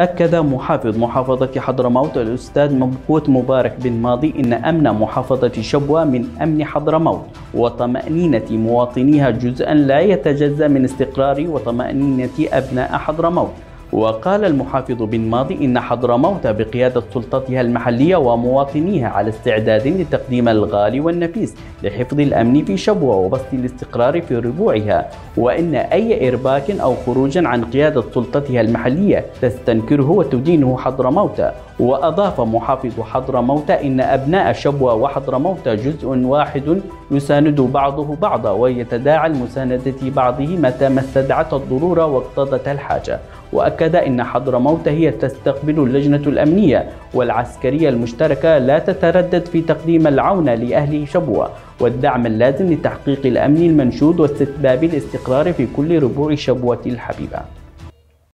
أكد محافظ محافظة حضرموت الأستاذ مبكوت مبارك بن ماضي إن أمن محافظة شبوة من أمن حضرموت وطمأنينة مواطنيها جزءا لا يتجزأ من استقرار وطمأنينة أبناء حضرموت. وقال المحافظ بن ماضي إن حضرموت بقيادة سلطتها المحلية ومواطنيها على استعداد لتقديم الغالي والنفيس لحفظ الأمن في شبوة وبسط الاستقرار في ربوعها وإن أي إرباك أو خروج عن قيادة سلطتها المحلية تستنكره وتدينه حضرموت وأضاف محافظ حضرموت إن أبناء شبوة وحضرموت جزء واحد يساند بعضه بعضا ويتداعى المساندة بعضه متى ما استدعت الضرورة واقتضت الحاجة. وأكد إن حضرموت هي تستقبل اللجنة الأمنية والعسكرية المشتركة لا تتردد في تقديم العون لأهل شبوة. والدعم اللازم لتحقيق الأمن المنشود واستتباب الاستقرار في كل ربوع شبوة الحبيبة.